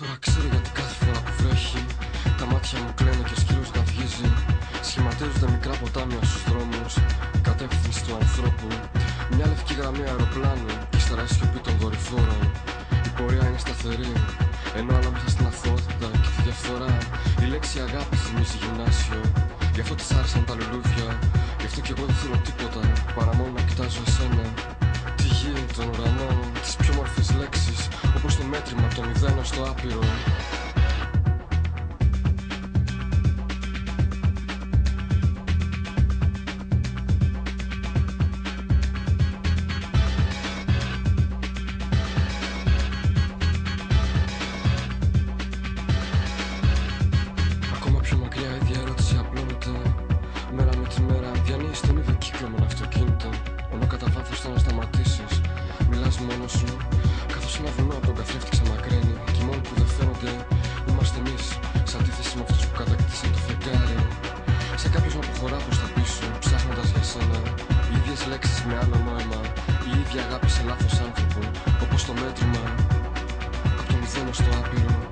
Τώρα ξέρω γιατί κάθε φορά που βρέχει Τα μάτια μου κλαίνε και ο σκύλος να βγίζει. Σχηματίζονται μικρά ποτάμια στους δρόμους Κατεύθυνση του ανθρώπου. Μια λευκή γραμμή αεροπλάνου Και ύστερα η σιωπή των δορυφόρων. Η πορεία είναι σταθερή Ενώ ανάμεσα στην αθότητα και τη διαφθορά Η λέξη αγάπη θυμίζει γυμνάσιο. Γι' αυτό της άρεσαν τα λουλούδια Γι' αυτό κι εγώ δεν θέλω τίποτα μηδέν κάποιος να προχωρά προς τα πίσω Ψάχνοντας για σένα Οι ίδιες λέξεις με άλλο νόημα Η ίδια αγάπη σε λάθος άνθρωπο Όπως το μέτρημα Από το μηδέν ως το άπειρο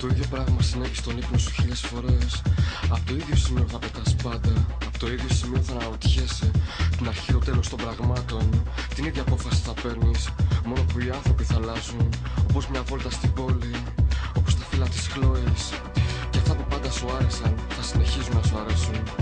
το ίδιο πράγμα συνέβη στον ύπνο σου χίλιες φορές. Από το ίδιο σημείο θα πετάς πάντα. Από το ίδιο σημείο θα αναρωτιέσαι Την αρχή το τέλος των πραγμάτων. Την ίδια απόφαση θα παίρνεις. Μόνο που οι άνθρωποι θα αλλάζουν. Όπως μια βόλτα στην πόλη. Όπως τα φύλλα της Χλώης Και αυτά που πάντα σου άρεσαν Θα συνεχίζουν να σου αρέσουν